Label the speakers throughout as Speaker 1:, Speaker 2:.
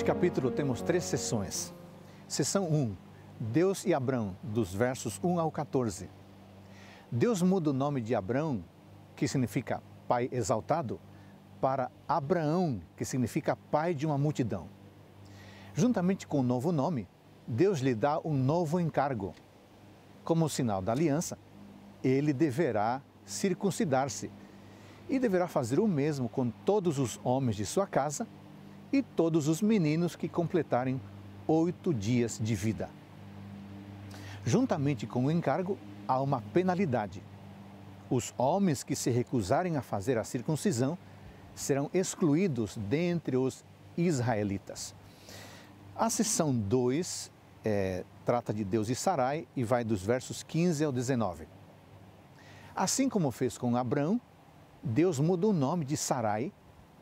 Speaker 1: Neste capítulo temos três sessões. Sessão 1, Deus e Abrão, dos versos 1 ao 14. Deus muda o nome de Abrão, que significa pai exaltado, para Abraão, que significa pai de uma multidão. Juntamente com o novo nome, Deus lhe dá um novo encargo. Como sinal da aliança, ele deverá circuncidar-se e deverá fazer o mesmo com todos os homens de sua casa e todos os meninos que completarem oito dias de vida. Juntamente com o encargo, há uma penalidade. Os homens que se recusarem a fazer a circuncisão serão excluídos dentre os israelitas. A seção 2 é, trata de Deus e Sarai e vai dos versos 15 ao 19. Assim como fez com Abraão, Deus muda o nome de Sarai,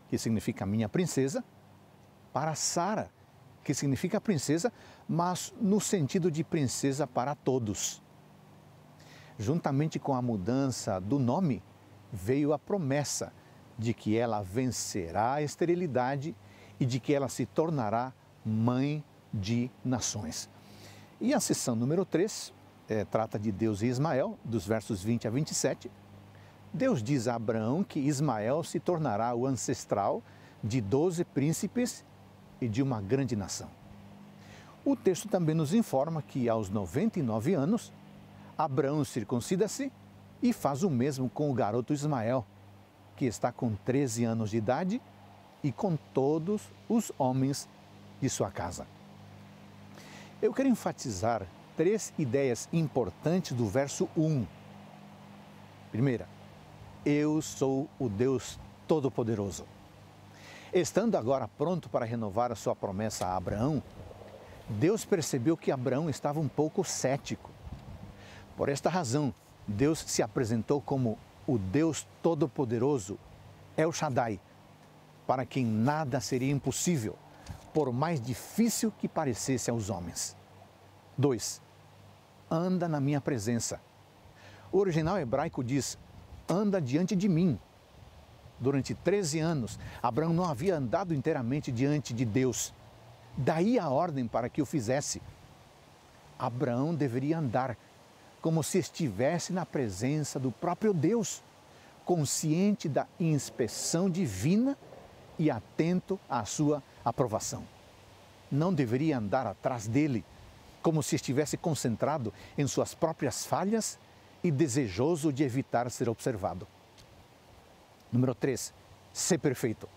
Speaker 1: que significa minha princesa, para Sara, que significa princesa, mas no sentido de princesa para todos. Juntamente com a mudança do nome, veio a promessa de que ela vencerá a esterilidade e de que ela se tornará mãe de nações. E a sessão número 3 é, trata de Deus e Ismael, dos versos 20 a 27. Deus diz a Abraão que Ismael se tornará o ancestral de doze príncipes e de uma grande nação. O texto também nos informa que aos 99 anos, Abraão circuncida-se e faz o mesmo com o garoto Ismael, que está com 13 anos de idade e com todos os homens de sua casa. Eu quero enfatizar três ideias importantes do verso 1. Primeira, eu sou o Deus Todo-Poderoso. Estando agora pronto para renovar a sua promessa a Abraão, Deus percebeu que Abraão estava um pouco cético. Por esta razão, Deus se apresentou como o Deus Todo-Poderoso, El Shaddai, para quem nada seria impossível, por mais difícil que parecesse aos homens. 2. Anda na minha presença. O original hebraico diz: anda diante de mim. Durante 13 anos, Abraão não havia andado inteiramente diante de Deus. Daí a ordem para que o fizesse. Abraão deveria andar como se estivesse na presença do próprio Deus, consciente da inspeção divina e atento à sua aprovação. Não deveria andar atrás dele, como se estivesse concentrado em suas próprias falhas e desejoso de evitar ser observado. Número 3. Ser perfeito.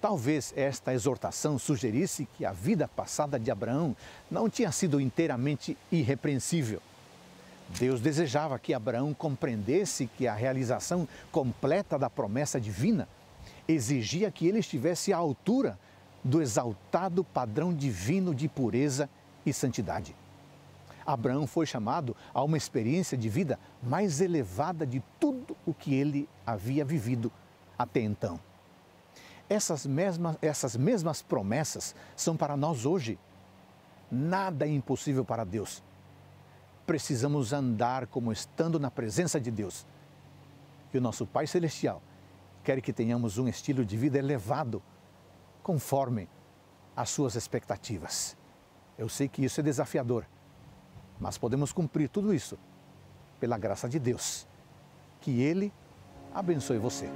Speaker 1: Talvez esta exortação sugerisse que a vida passada de Abraão não tinha sido inteiramente irrepreensível. Deus desejava que Abraão compreendesse que a realização completa da promessa divina exigia que ele estivesse à altura do exaltado padrão divino de pureza e santidade. Abraão foi chamado a uma experiência de vida mais elevada de tudo o que ele havia vivido até então. Essas mesmas, essas mesmas promessas são para nós hoje. Nada é impossível para Deus. Precisamos andar como estando na presença de Deus. E o nosso Pai Celestial quer que tenhamos um estilo de vida elevado, conforme as suas expectativas. Eu sei que isso é desafiador mas podemos cumprir tudo isso pela graça de Deus. Que Ele abençoe você.